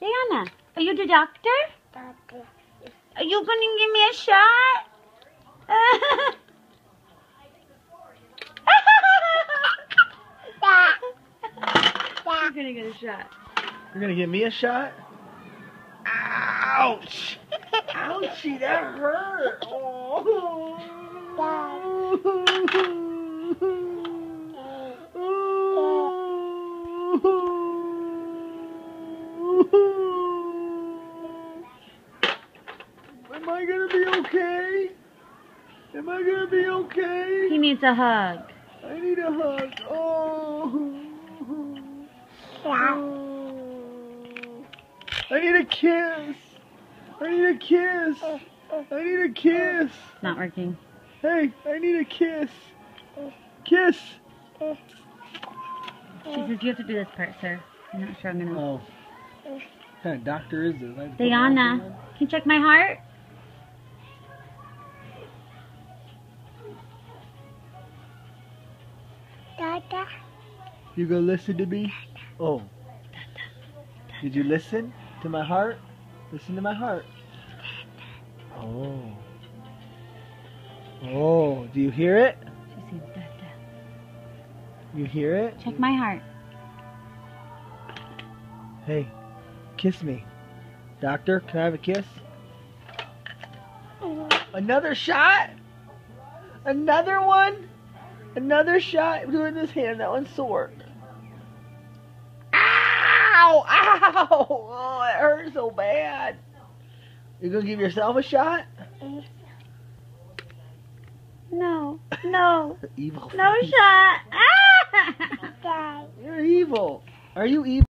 Dayanna, are you the doctor? Doctor. Are you going to give me a shot? You're going to get a shot. You're gonna give me a shot? Ouch! Ouchie, that hurt! Oh. Am I gonna be okay? Am I gonna be okay? He needs a hug. I need a hug. Oh. oh. I need a kiss. I need a kiss. I need a kiss. Not working. Hey, I need a kiss. Kiss. She says you have to do this part, sir. I'm not sure I'm going to. Oh. What kind of doctor is this? I have to put my Dayanna, can you check my heart? Dada. You gonna listen to me? Oh. Did you listen to my heart? Listen to my heart. Oh. Oh, do you hear it? She says, "Dada." You hear it? Check my heart. Hey, kiss me. Doctor, can I have a kiss? Another shot? Another one? Another shot doing this hand. That one's sore. Ow! Ow! Oh, it hurts so bad. You gonna give yourself a shot? No, no, Evil. no shot. Ah! You're evil. Are you evil?